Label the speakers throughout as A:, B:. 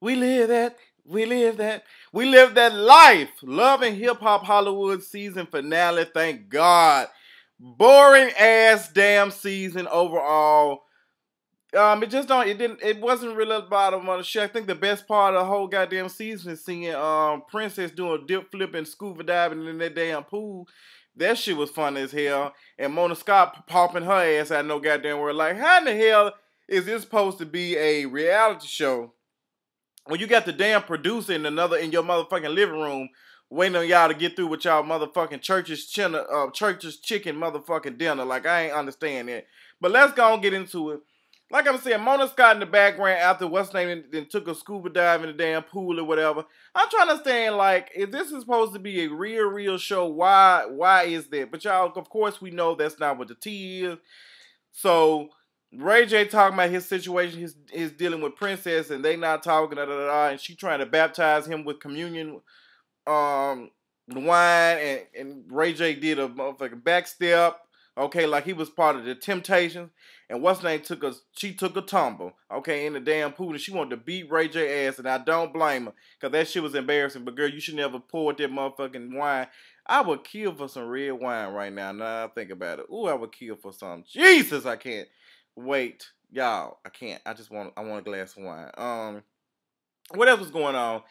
A: We live that. We live that. We live that life. Love and Hip Hop Hollywood season finale. Thank God. Boring ass damn season overall. Um, it just don't. It didn't. It wasn't really about him on the show. I think the best part of the whole goddamn season is seeing um Princess doing dip flipping, scuba diving in that damn pool. That shit was fun as hell. And Mona Scott popping her ass out no goddamn word. Like, how in the hell is this supposed to be a reality show when you got the damn producer in another in your motherfucking living room waiting on y'all to get through with y'all motherfucking church's chin, uh, church's chicken motherfucking dinner. Like I ain't understand that. But let's go and get into it. Like I'm saying, Mona Scott in the background after what's name then took a scuba dive in the damn pool or whatever. I'm trying to understand, like, if this is supposed to be a real, real show, why why is that? But y'all, of course, we know that's not what the T is. So Ray J talking about his situation, his his dealing with Princess, and they not talking, da, da, da, and she trying to baptize him with communion, um, wine, and, and Ray J did a motherfucking backstep, okay, like he was part of the Temptations, and what's name took a she took a tumble, okay, in the damn pool, and she wanted to beat Ray J ass, and I don't blame her, cause that shit was embarrassing. But girl, you should never pour that motherfucking wine. I would kill for some red wine right now. Now I think about it. Ooh, I would kill for some. Jesus, I can't wait, y'all. I can't. I just want. I want a glass of wine. Um, what else was going on?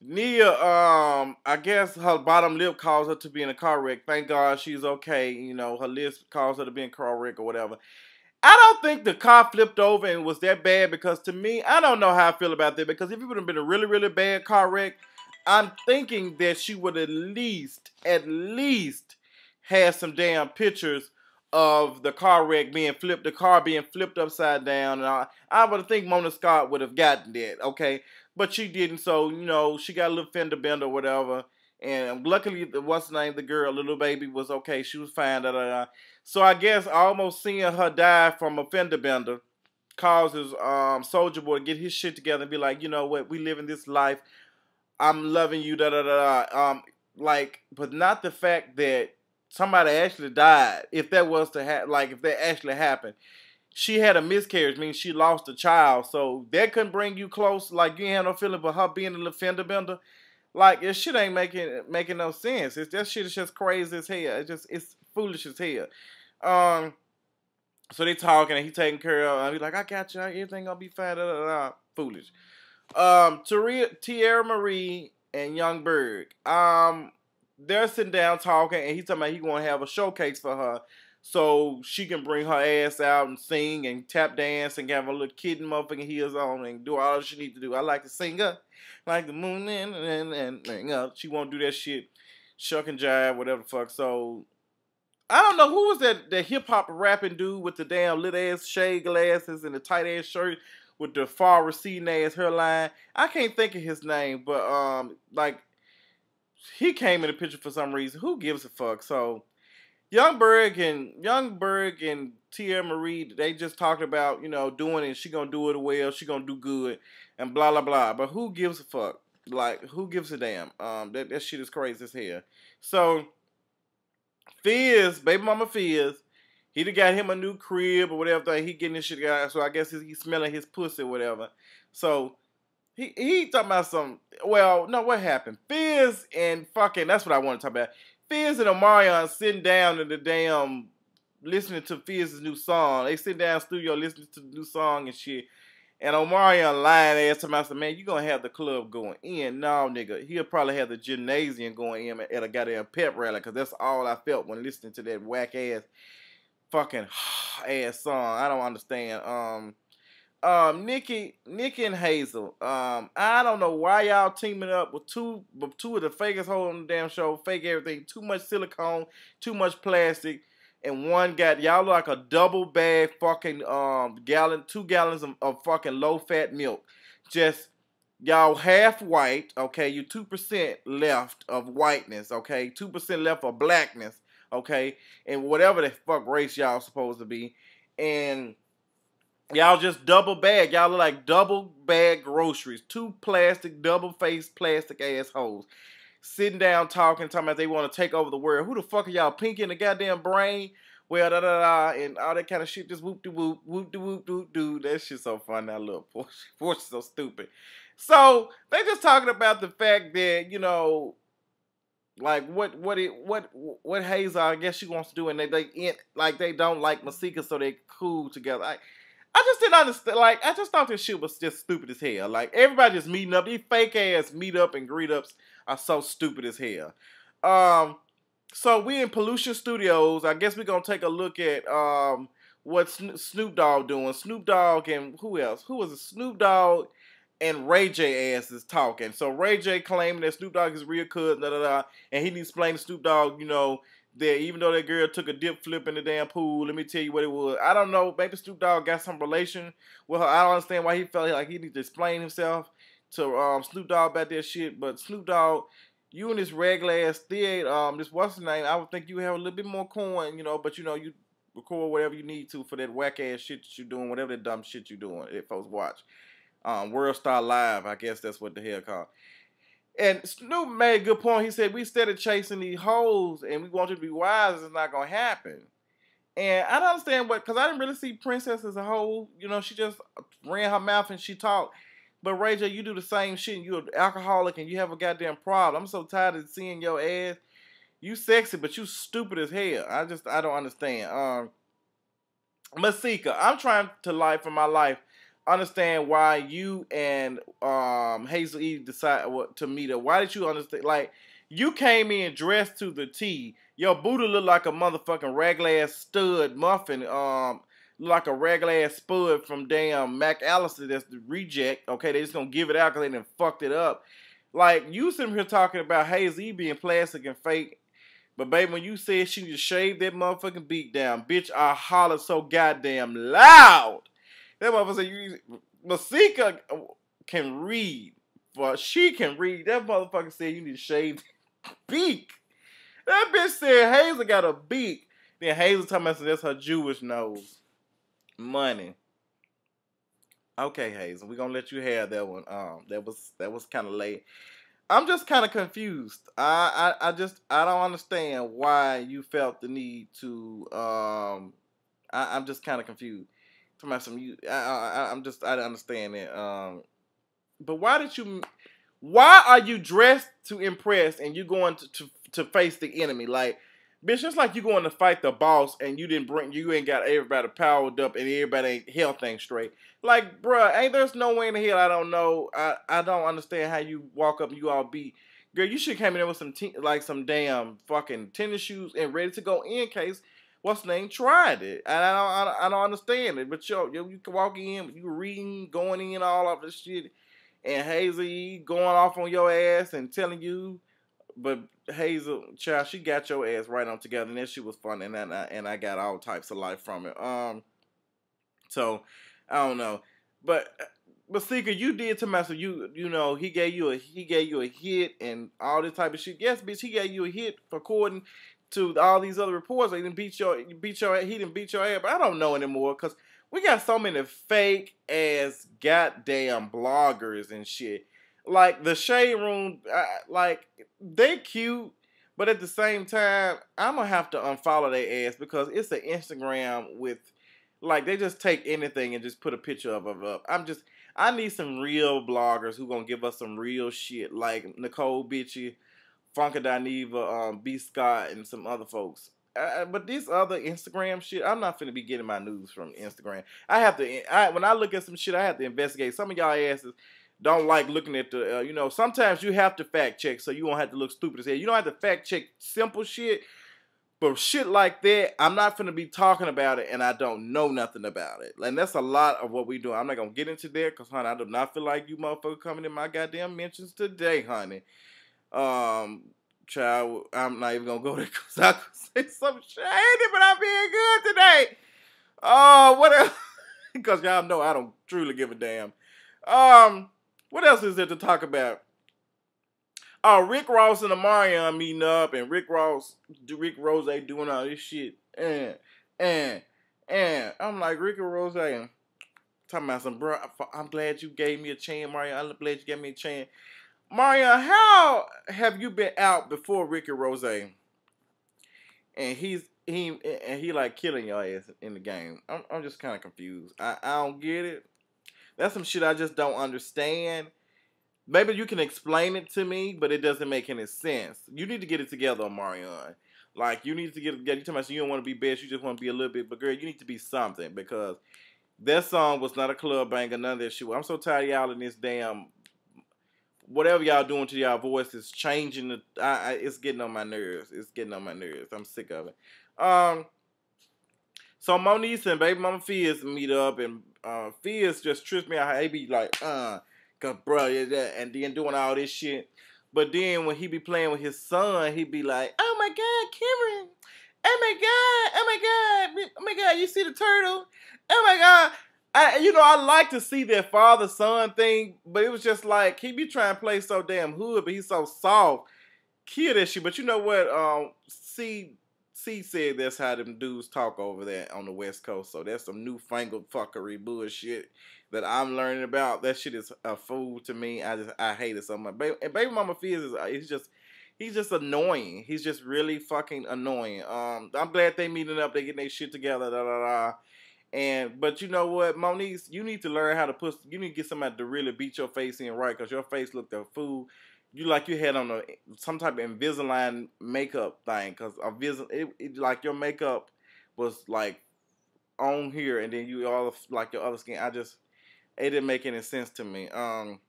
A: Nia, um, I guess her bottom lip caused her to be in a car wreck. Thank God she's okay. You know, her lips caused her to be in a car wreck or whatever. I don't think the car flipped over and was that bad because to me, I don't know how I feel about that because if it would have been a really, really bad car wreck, I'm thinking that she would at least, at least have some damn pictures of the car wreck being flipped, the car being flipped upside down. And I, I would think Mona Scott would have gotten that, okay? But she didn't, so, you know, she got a little fender bender or whatever. And luckily, the, what's the name? The girl, little baby, was okay. She was fine. Da, da, da. So I guess almost seeing her die from a fender bender causes um Soulja Boy to get his shit together and be like, you know what, we live in this life. I'm loving you, da da da da. Um, like, but not the fact that somebody actually died. If that was to happen, like if that actually happened, she had a miscarriage, means she lost a child. So that couldn't bring you close. Like you have no feeling, but her being a fender bender, like it shit ain't making making no sense. It's that shit is just crazy as hell. It's just it's foolish as hell. Um. So they talking and he taking care of. And like, I got you. Everything gonna be fine. Da, da, da. Foolish. Um, Teairra Marí and Yung Berg. Um, they're sitting down talking, and he's talking about he gonna have a showcase for her, so she can bring her ass out and sing and tap dance and have a little kitten motherfucking heels on and do all she need to do. I like to sing up like the moon and and and, and uh, she won't do that shit, shuck and jive, whatever the fuck. So I don't know who was that that hip hop rapping dude with the damn lit ass shade glasses and the tight ass shirt with the far receding ass hairline. I can't think of his name, but um, like he came in the picture for some reason. Who gives a fuck? So Yung Berg and Yung Berg and Tia Marie, they just talked about, you know, doing it. She gonna do it well. She gonna do good, and blah blah blah. But who gives a fuck? Like who gives a damn? Um, that that shit is crazy as hell. So Fizz, baby mama Fizz, he done got him a new crib or whatever. He getting this shit out. So I guess he's smelling his pussy or whatever. So he he talking about some. Well, no, what happened? Fizz and fucking. That's what I want to talk about. Fizz and Omarion sitting down in the damn listening to Fizz's new song. They sit down studio listening to the new song and shit. And Omarion lying ass to myself, man, you gonna have the club going in. No, nigga. He'll probably have the gymnasium going in at a goddamn pep rally, cause that's all I felt when listening to that whack ass fucking ass song. I don't understand. Um um Nikki, Nikki and Hazel. Um, I don't know why y'all teaming up with two with two of the fakest hoes on the damn show, fake everything, too much silicone, too much plastic, and one got y'all like a double bag fucking um gallon, two gallons of, of fucking low fat milk. Just y'all half white, okay, you two percent left of whiteness, okay, two percent left of blackness, okay, and whatever the fuck race y'all supposed to be. And Y'all just double bag. Y'all look like double bag groceries. Two plastic, double faced plastic assholes. Sitting down talking, talking about they want to take over the world. Who the fuck are y'all pinky in the goddamn brain? Well, da da da, and all that kind of shit. Just whoop de whoop, whoop de whoop doo doo. That shit's so fun. That little Porsche, Porsche so stupid. So they just talking about the fact that you know, like what what it what what Hazel I guess she wants to do, and they they like they don't like Masika, so they cool together. I, I just didn't understand. Like I just thought this shit was just stupid as hell. Like everybody just meeting up. These fake ass meet up and greet ups are so stupid as hell. Um, so we in Pollution Studios. I guess we're gonna take a look at um what Snoop Dogg doing. Snoop Dogg and who else? Who was it? Snoop Dogg and Ray J ass is talking. So Ray J claiming that Snoop Dogg is real cousin, da da da, and he explained to Snoop Dogg, you know, that even though that girl took a dip flip in the damn pool, let me tell you what it was. I don't know. Maybe Snoop Dogg got some relation with her. I don't understand why he felt like he needed to explain himself to um, Snoop Dogg about that shit. But Snoop Dogg, you and this regular ass theater, um, this what's the name? I would think you have a little bit more coin, you know. But you know, you record whatever you need to for that whack ass shit that you're doing, whatever that dumb shit you're doing. If folks watch, um, World Star Live, I guess that's what the hell called. And Snoop made a good point. He said, we started chasing these hoes and we want you to be wise. It's not to happen. And I don't understand what, because I didn't really see Princess as a whole. You know, she just ran her mouth and she talked. But Ray J, you do the same shit and you're an alcoholic and you have a goddamn problem. I'm so tired of seeing your ass. You sexy, but you stupid as hell. I just, I don't understand. Um, Masika, I'm trying to life for my life understand why you and um, Hazel Eve decided what, to meet up. Why did you understand? Like, you came in dressed to the T. Your booty looked like a motherfucking regular ass stud muffin. Um, like a regular ass spud from damn Mac Allister. That's the reject. Okay, they just gonna give it out because they done fucked it up. Like you sitting here talking about Hazel Eve being plastic and fake. But baby, when you said she just shaved that motherfucking beat down, bitch, I hollered so goddamn loud. That motherfucker said you Masika can read, but she can read. That motherfucker said you need to shave beak. That bitch said Hazel got a beak. Then Hazel talking about that's her Jewish nose. Money. Okay, Hazel, we're gonna let you have that one. Um, that was that was kind of late. I'm just kind of confused. I, I I just I don't understand why you felt the need to. Um, I, I'm just kind of confused talking about some you. I, I'm just I don't understand it. Um, but why did you? Why are you dressed to impress and you going to, to to face the enemy? Like, bitch, just like you going to fight the boss and you didn't bring you ain't got everybody powered up and everybody ain't health thing straight. Like, bruh, ain't there's no way in the hell I don't know. I I don't understand how you walk up and you all be. Girl, you should come in there with some te- like some damn fucking tennis shoes and ready to go in case what's name tried it, and I don't, I don't, I don't understand it. But yo, yo, you can walk in, you reading, going in, all of this shit, and Hazel going off on your ass and telling you, but Hazel, child, she got your ass right on together, and that shit was fun, and I, and I got all types of life from it. Um, so I don't know, but. But Seeker, you did to Master. You you know he gave you a he gave you a hit and all this type of shit. Yes, bitch, he gave you a hit for according to all these other reports. They didn't beat your beat your he didn't beat your ass, but I don't know anymore because we got so many fake ass goddamn bloggers and shit. Like the shade room, like they cute, but at the same time, I'm gonna have to unfollow their ass because it's an Instagram with like they just take anything and just put a picture of it up. I'm just I need some real bloggers who gonna give us some real shit like Necole Bitchie Funkadineva, um, B Scott, and some other folks. Uh, but this other Instagram shit, I'm not finna be getting my news from Instagram. I have to, I, when I look at some shit, I have to investigate. Some of y'all asses don't like looking at the, uh, you know, sometimes you have to fact check so you won't have to look stupid as hell. You don't have to fact check simple shit, but shit like that, I'm not finna be talking about it and I don't know nothing about it. And that's a lot of what we do. I'm not gonna get into there because, honey, I do not feel like you motherfucker coming in my goddamn mentions today, honey. Um, child, I'm not even gonna go there because I could say some shady, but I'm being good today. Oh, what else? because y'all know I don't truly give a damn. Um, what else is there to talk about? Oh, Rick Ross and Omarion meeting up, and Rick Ross, Rick Rose doing all this shit, and and and I'm like Rick and Rose, talking about some bro. I'm glad you gave me a chance, Mario. I'm glad you gave me a chance. Mario, how have you been out before Ricky Rose? And he's he and he like killing your ass in the game. I'm I'm just kind of confused. I I don't get it. That's some shit I just don't understand. maybe you can explain it to me, but it doesn't make any sense. You need to get it together, Omarion. Like you need to get it together. you talking about you don't want to be best, you just want to be a little bit, but girl, you need to be something because that song was not a club banger, none of that shit. I'm so tired of y'all in this damn whatever y'all doing to y'all voice is changing. The, I, I, it's getting on my nerves. It's getting on my nerves. I'm sick of it. Um, so Moniece and Baby Mama Fizz meet up, and uh, just trips me out. He be like, uh, cause bro, and then doing all this shit. But then when he be playing with his son, he be like, oh my God, Cameron. Oh my God, oh my God, oh my God, you see the turtle? Oh my God. I, you know, I like to see that father son thing, but it was just like he be trying to play so damn hood, but he's so soft. That shit. But you know what? Um, C C said that's how them dudes talk over there on the West Coast. So that's some newfangled fuckery bullshit that I'm learning about. That shit is a fool to me. I just I hate it so much. Baby, and Baby Mama Fizz is he's just he's just annoying. He's just really fucking annoying. Um, I'm glad they meeting up. They getting their shit together. Da da da. And but you know what, Moniece, you need to learn how to put. You need to get somebody to really beat your face in right, cause your face looked a fool. You like you had on a some type of Invisalign makeup thing, cause a it, it, like your makeup was like on here, and then you all like your other skin. I just it didn't make any sense to me. Um,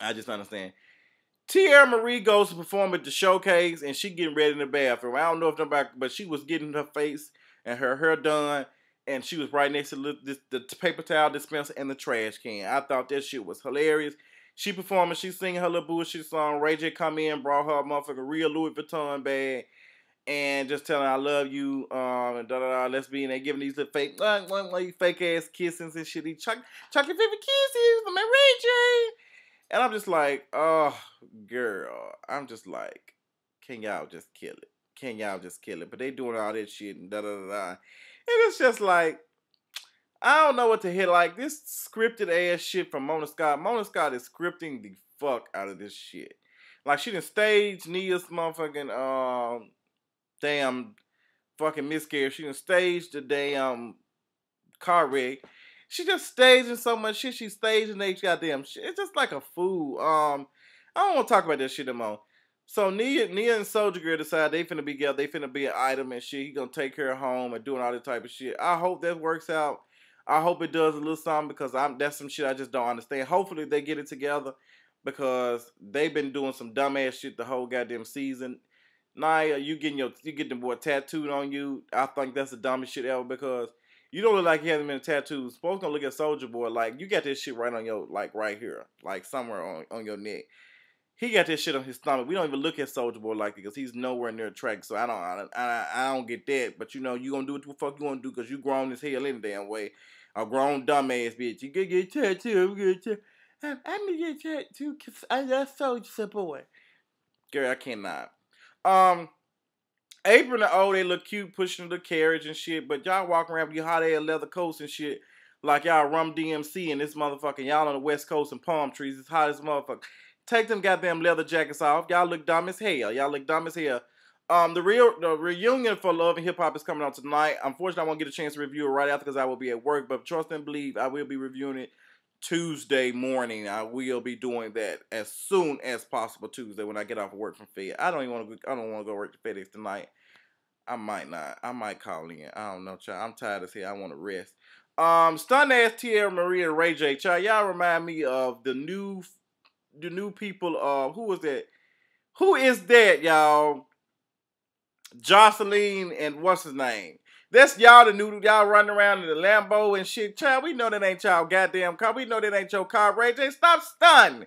A: I just understand. Teairra Marí goes to perform at the showcase, and she getting ready in the bathroom. I don't know if nobody, but she was getting her face and her hair done and she was right next to the, the, paper towel dispenser and the trash can. I thought that shit was hilarious. She performing, she singing her little bullshit song. Ray J come in, brought her a motherfucking real Louis Vuitton bag, and just telling her I love you, um, and da da da. Let's be in there giving these little fake, uh, uh, fake ass kisses and shit. These chocolate, chocolate favorite kisses from Ray J. And I'm just like, oh, girl. I'm just like, can y'all just kill it? Can y'all just kill it? But they doing all that shit and da da da da. It's just like, I don't know what to hit. Like this scripted ass shit from Mona Scott. Mona Scott is scripting the fuck out of this shit. Like she didn't stage Nia's motherfucking um damn fucking miscarriage. She didn't stage the damn car wreck. She just staging so much shit. She staging they goddamn shit. It's just like a fool. Um, I don't want to talk about that shit anymore. So Nia, Nia and Soldier Girl decide they finna be together. They finna be an item and shit. He gonna take her home and doing all this type of shit. I hope that works out. I hope it does a little something because I'm that's some shit I just don't understand. Hopefully they get it together because they've been doing some dumbass shit the whole goddamn season. Nia, you getting your you getting the boy tattooed on you. I think that's the dumbest shit ever because you don't look like you haven't been tattooed. Supposed gonna look at Soulja Boy like you got this shit right on your like right here, like somewhere on, on your neck he got this shit on his stomach. We don't even look at Soulja Boy like that because he's nowhere near track. So I don't, I, I, I don't get that. But you know, you gonna do what the fuck you gonna do because you grown as hell any damn way. A grown dumbass bitch. You get get tattoo. I'm gonna get I'm, I'm gonna get tattoo because I love Soulja Boy. Girl, I cannot. Um, Apryl and O, they look cute pushing the carriage and shit. But y'all walking around with your hot air leather coats and shit like y'all Run DMC and this motherfucker. y'all on the West Coast and palm trees. It's hot as motherfucker. Take them goddamn leather jackets off. Y'all look dumb as hell. Y'all look dumb as hell. Um, the real the reunion for Love and Hip Hop is coming out tonight. Unfortunately, I won't get a chance to review it right after because I will be at work. But trust and believe, I will be reviewing it Tuesday morning. I will be doing that as soon as possible Tuesday when I get off of work from FedEx. I don't even want to. I don't want to go work to FedEx tonight. I might not. I might call in. I don't know, child. I'm tired as hell. I want to rest. Um, stun ass Teairra Maria Ray J. Child, y'all remind me of the new the new people. Uh, who was that? Who is that, y'all? Joseline and what's his name? That's y'all the new y'all running around in the Lambo and shit. Child, we know that ain't y'all goddamn car. We know that ain't your car, Ray J. Stop stun.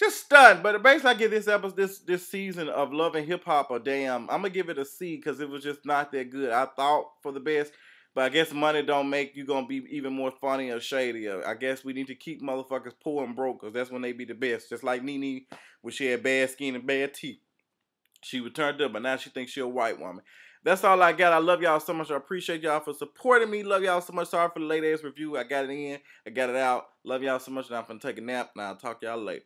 A: Just stunned. But basically, I give this episode, this this season of Love and Hip Hop a damn. I'm gonna give it a C because it was just not that good. I thought for the best. But I guess money don't make you gonna be even more funny or shadier. I guess we need to keep motherfuckers poor and broke, cause that's when they be the best. Just like Nene, when she had bad skin and bad teeth, she returned up, but now she thinks she a white woman. That's all I got. I love y'all so much. I appreciate y'all for supporting me. Love y'all so much. Sorry for the late ass review. I got it in. I got it out. Love y'all so much. Now I'm gonna take a nap. Now I'll talk y'all later.